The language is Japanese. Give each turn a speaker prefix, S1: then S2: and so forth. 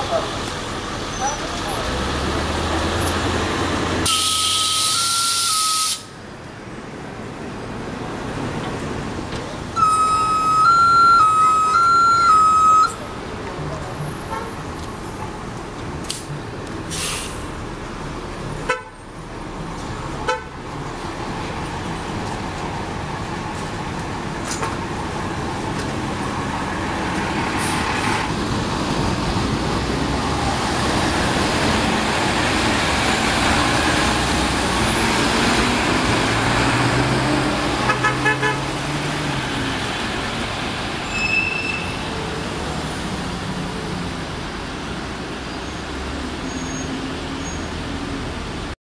S1: 何だろう